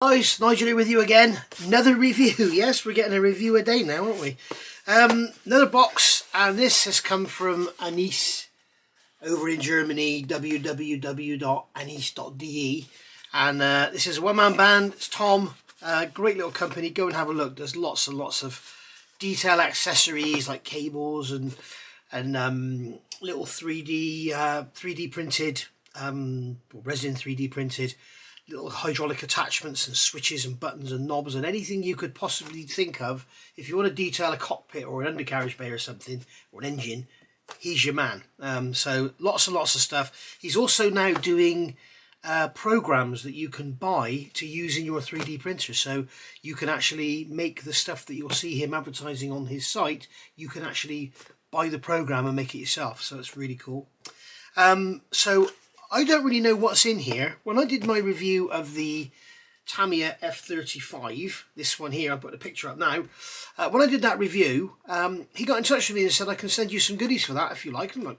Guys, Nigel here with you again. Another review. Yes, we're getting a review a day now, aren't we? Um, another box, and this has come from Anyz over in Germany, www.anyz.de. And uh, this is a one-man band. It's Tom. Uh, great little company. Go and have a look. There's lots and lots of detail accessories like cables and and um, little 3D uh, 3D printed, um, resin 3D printed little hydraulic attachments and switches and buttons and knobs and anything you could possibly think of. If you want to detail a cockpit or an undercarriage bay or something, or an engine, he's your man. Um, so lots and lots of stuff. He's also now doing uh, programs that you can buy to use in your 3D printer. So you can actually make the stuff that you'll see him advertising on his site, you can actually buy the program and make it yourself. So it's really cool. Um, so I don't really know what's in here. When I did my review of the Tamiya F35, this one here, I've put the picture up now. Uh, when I did that review, um, he got in touch with me and said, I can send you some goodies for that if you like. I'm like,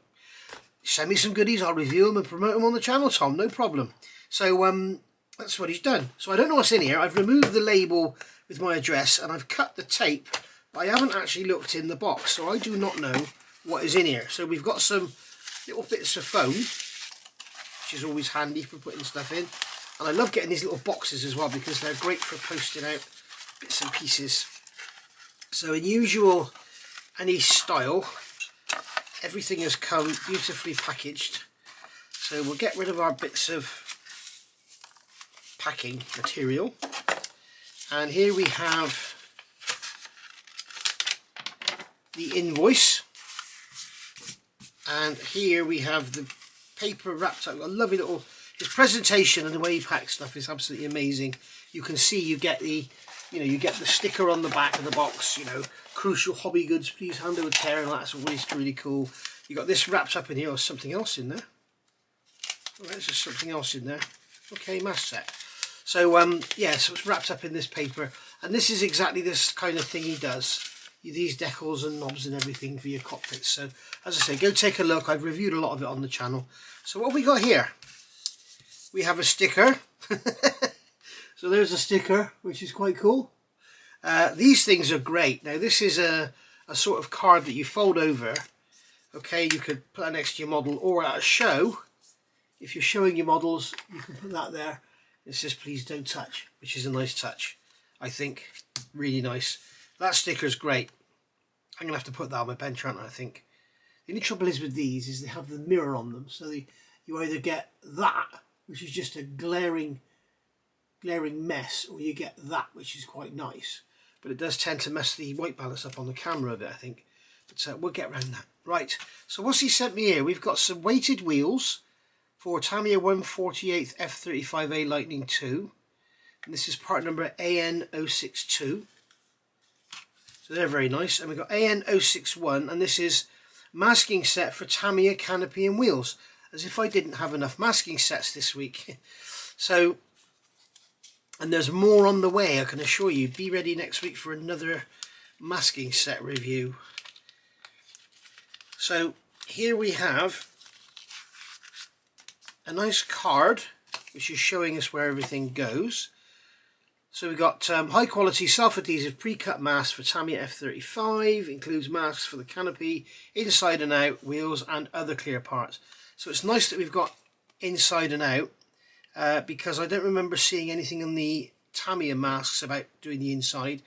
send me some goodies, I'll review them and promote them on the channel, Tom, no problem. So um, that's what he's done. So I don't know what's in here. I've removed the label with my address and I've cut the tape, but I haven't actually looked in the box, so I do not know what is in here. So we've got some little bits of foam which is always handy for putting stuff in. And I love getting these little boxes as well because they're great for posting out bits and pieces. So in usual Anyz style, everything has come beautifully packaged. So we'll get rid of our bits of packing material. And here we have the invoice. And here we have the paper wrapped up. A lovely little, his presentation and the way he packs stuff is absolutely amazing. You can see you get the, you know, you get the sticker on the back of the box, you know, crucial hobby goods, please handle with care, and that's always really cool. You got this wrapped up in here, or something else in there. Oh, there's just something else in there. Okay, mass set. So, um, yeah, so it's wrapped up in this paper, and this is exactly this kind of thing he does these decals and knobs and everything for your cockpits. So as I say, go take a look. I've reviewed a lot of it on the channel. So what we got here? We have a sticker. so there's a sticker, which is quite cool. Uh, these things are great. Now this is a, a sort of card that you fold over. Okay, you could put that next to your model or at a show. If you're showing your models, you can put that there. It says please don't touch, which is a nice touch. I think really nice. That sticker's great. I'm going to have to put that on my bench, aren't I, I think. The only trouble is with these is they have the mirror on them. So they, you either get that, which is just a glaring, glaring mess, or you get that, which is quite nice. But it does tend to mess the white balance up on the camera a bit, I think. But uh, we'll get around that. Right, so what's he sent me here? We've got some weighted wheels for Tamiya 148th F35A Lightning 2. And this is part number AN062. So they're very nice. And we've got AN061 and this is masking set for Tamiya canopy and wheels. As if I didn't have enough masking sets this week. so, and there's more on the way, I can assure you. Be ready next week for another masking set review. So here we have a nice card which is showing us where everything goes. So we've got um, high quality self-adhesive pre-cut masks for Tamiya F35, includes masks for the canopy, inside and out, wheels and other clear parts. So it's nice that we've got inside and out uh, because I don't remember seeing anything on the Tamiya masks about doing the inside.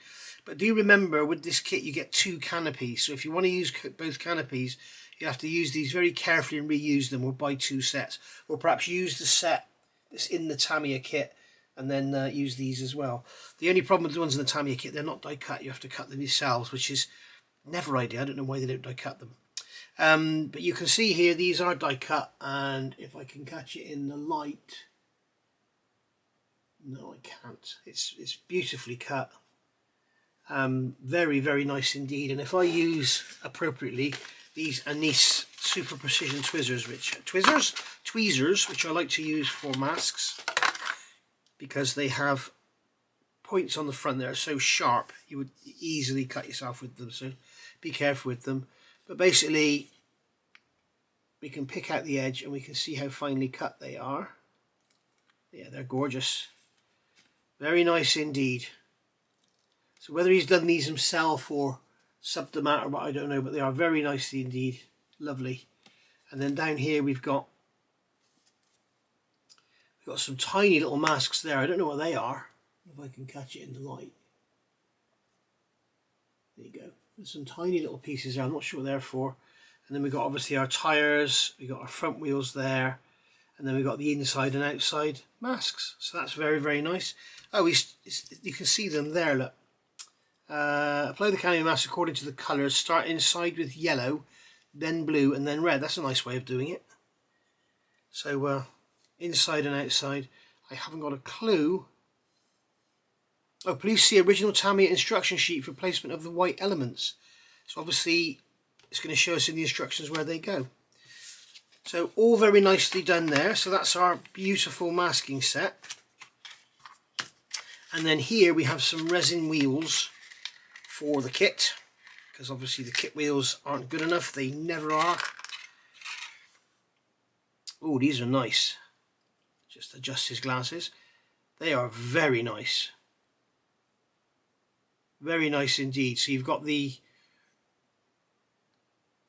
But do you remember with this kit you get two canopies. So if you want to use both canopies you have to use these very carefully and reuse them or buy two sets. Or perhaps use the set that's in the Tamiya kit and then uh, use these as well. The only problem with the ones in the Tamiya kit, they're not die cut. You have to cut them yourselves, which is never ideal. I don't know why they don't die cut them. Um, but you can see here, these are die cut, and if I can catch it in the light, no, I can't. It's it's beautifully cut. Um, very very nice indeed. And if I use appropriately these Anyz Super Precision Twizzers, which Twizzers tweezers, which I like to use for masks because they have points on the front that are so sharp you would easily cut yourself with them so be careful with them but basically we can pick out the edge and we can see how finely cut they are yeah they're gorgeous Very nice indeed. So whether he's done these himself or subbed them out or what, I don't know, but they are very nicely indeed. Lovely. And then down here we've got we've got some tiny little masks there. I don't know what they are. If I can catch it in the light. There you go. There's some tiny little pieces there. I'm not sure what they're for. And then we've got obviously our tyres. We've got our front wheels there. And then we've got the inside and outside masks. So that's very, very nice. Oh, you can see them there, look. Uh, apply the camo mask according to the colours. Start inside with yellow, then blue, and then red. That's a nice way of doing it. So uh, inside and outside. I haven't got a clue. Oh, please see original Tamiya instruction sheet for placement of the white elements. So obviously it's going to show us in the instructions where they go. So all very nicely done there. So that's our beautiful masking set. And then here we have some resin wheels for the kit because obviously the kit wheels aren't good enough. They never are. Oh, these are nice. Just adjust his glasses. They are very nice. Very nice indeed. So you've got the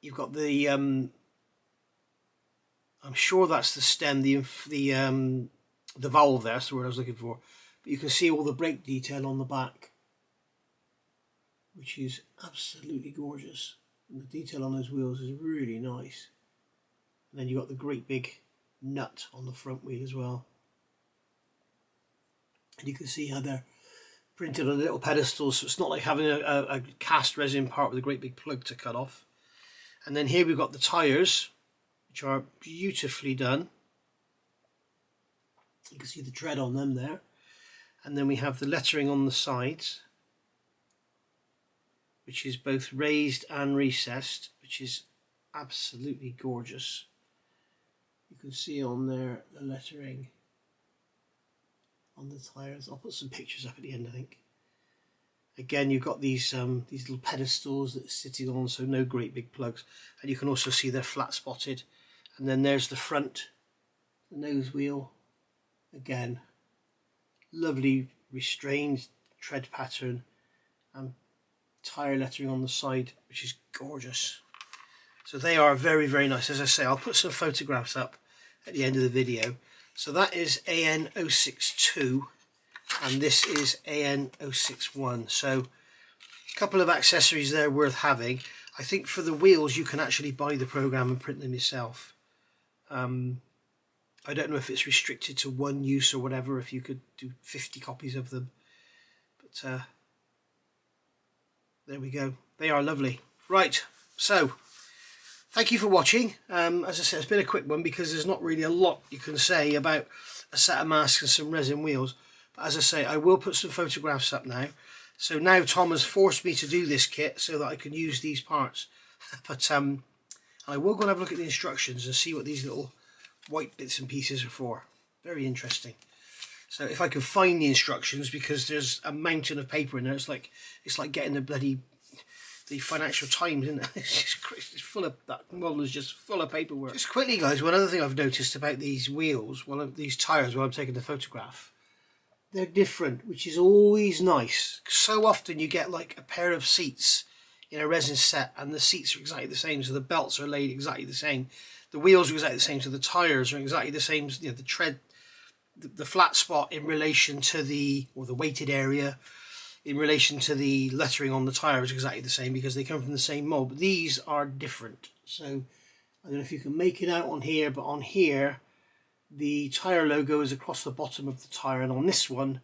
you've got the um, I'm sure that's the stem, the the um, the valve there, that's the word I was looking for. But you can see all the brake detail on the back, which is absolutely gorgeous. And the detail on those wheels is really nice. And then you've got the great big nut on the front wheel as well. And you can see how they're printed on little pedestals, so it's not like having a, a, a cast resin part with a great big plug to cut off. And then here we've got the tyres, which are beautifully done. You can see the tread on them there. And then we have the lettering on the sides, which is both raised and recessed, which is absolutely gorgeous. You can see on there the lettering on the tyres. I'll put some pictures up at the end, I think. Again, you've got these um, these little pedestals that are sitting on, so no great big plugs. And you can also see they're flat spotted. And then there's the front, the nose wheel. Again, lovely restrained tread pattern and tyre lettering on the side, which is gorgeous. So they are very, very nice. As I say, I'll put some photographs up at the end of the video. So that is AN062 and this is AN061 so a couple of accessories there worth having. I think for the wheels you can actually buy the program and print them yourself. Um, I don't know if it's restricted to one use or whatever if you could do 50 copies of them. But uh, there we go. They are lovely. Right so thank you for watching um, as I said it's been a quick one because there's not really a lot you can say about a set of masks and some resin wheels but as I say, I will put some photographs up now. So now Tom has forced me to do this kit so that I can use these parts. but um, I will go and have a look at the instructions and see what these little white bits and pieces are for. Very interesting. So if I can find the instructions, because there's a mountain of paper in there, it's like it's like getting the bloody the Financial Times, isn't it? It's just it's full of that model is just full of paperwork. Just quickly, guys, one other thing I've noticed about these wheels, one of these tires, while I'm taking the photograph, they're different, which is always nice. So often you get like a pair of seats in a resin set and the seats are exactly the same, so the belts are laid exactly the same. The wheels are exactly the same, so the tyres are exactly the same, you know, the tread, the, the flat spot in relation to the, or the weighted area, in relation to the lettering on the tyre is exactly the same because they come from the same mold. But these are different. So I don't know if you can make it out on here, but on here the tyre logo is across the bottom of the tyre and on this one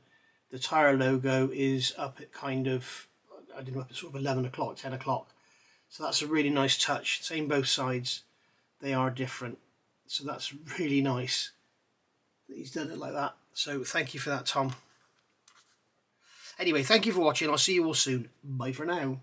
the tyre logo is up at kind of I don't know up at sort of 11 o'clock 10 o'clock. So that's a really nice touch. Same both sides. They are different. So that's really nice that he's done it like that. So thank you for that Tom anyway thank you for watching. I'll see you all soon. Bye for now